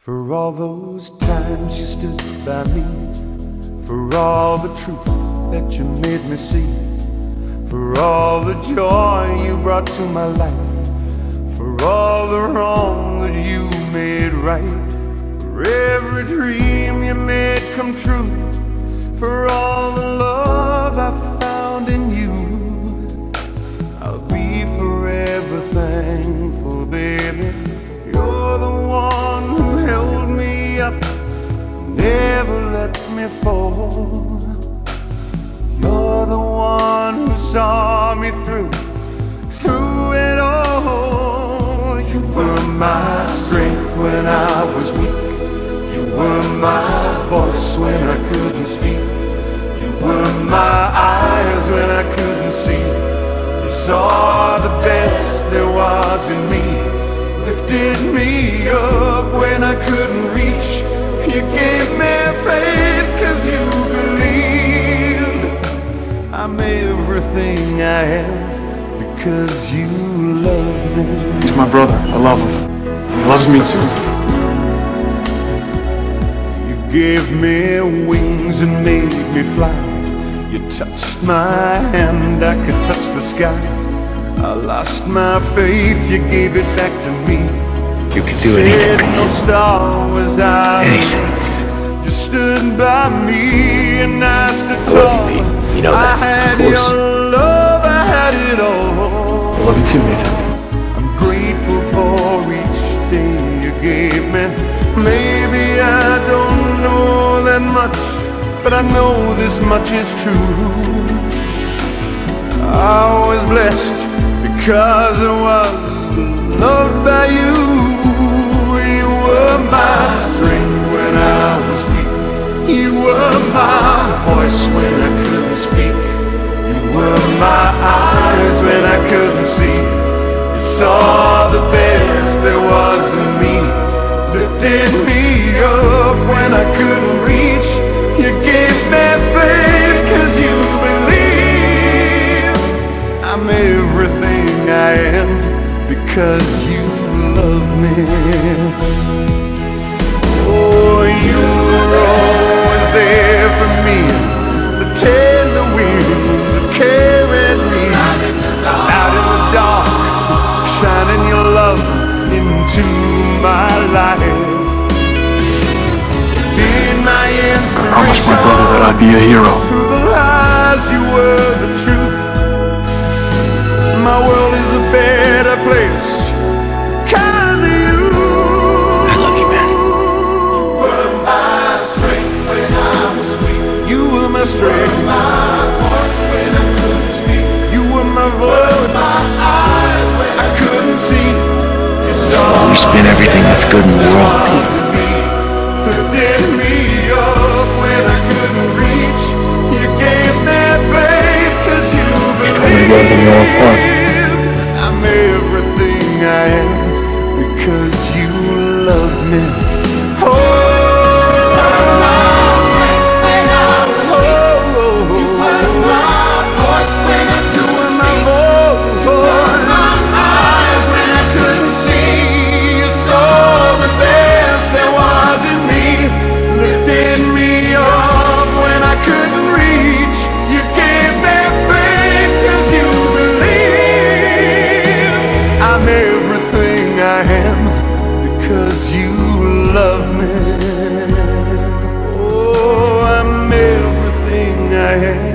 For all those times you stood by me, for all the truth that you made me see, for all the joy you brought to my life, for all the wrong that you made right, for every dream you made come true, for all the love I found in you, I'll be forever thankful, me. You're the one who saw me through, through it all. You were my strength when I was weak. You were my voice when I couldn't speak. You were my eyes when I couldn't see. You saw the best there was in me. Lifted me up when I couldn't reach. You gave everything I am because you love me. He's my brother. I love him. He loves me too. You gave me wings and made me fly. You touched my hand, I could touch the sky. I lost my faith, you gave it back to me. You can do Said anything. no star was out. Anything. You stood by me and I stood tall. You, know I that, of had course. your love, I had it all. I love you too, Nathan. I'm grateful for each day you gave me. Maybe I don't know that much, but I know this much is true. I was blessed because I was loved by. You saw the best there was in me. Lifted me up when I couldn't reach. You gave me faith cause you believe. I'm everything I am because you love me. Oh, you promised my brother that I'd be a hero. Through the lies, you were the truth. My world is a better place. Cause of you. I love you, man. were my strength when I was weak. You were my strength. my voice when I couldn't speak. You were my voice. my eyes when I couldn't see. You saw You spin everything that's good in the world, Pete. In your because you love me. Oh, I'm everything I am